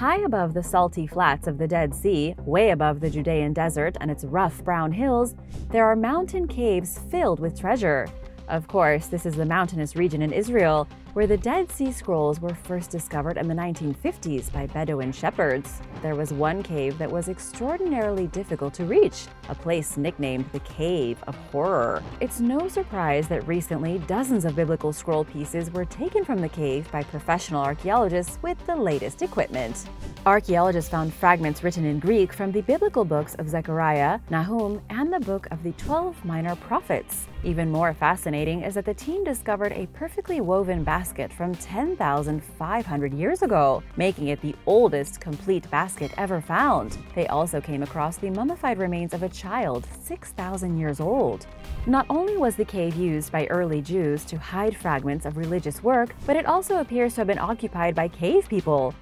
High above the salty flats of the Dead Sea, way above the Judean desert and its rough brown hills, there are mountain caves filled with treasure. Of course, this is the mountainous region in Israel where the Dead Sea Scrolls were first discovered in the 1950s by Bedouin shepherds. There was one cave that was extraordinarily difficult to reach, a place nicknamed the Cave of Horror. It's no surprise that recently dozens of biblical scroll pieces were taken from the cave by professional archaeologists with the latest equipment. Archaeologists found fragments written in Greek from the biblical books of Zechariah, Nahum, and the book of the 12 minor prophets. Even more fascinating is that the team discovered a perfectly woven basket from 10,500 years ago, making it the oldest complete basket ever found. They also came across the mummified remains of a child 6,000 years old. Not only was the cave used by early Jews to hide fragments of religious work, but it also appears to have been occupied by cave people.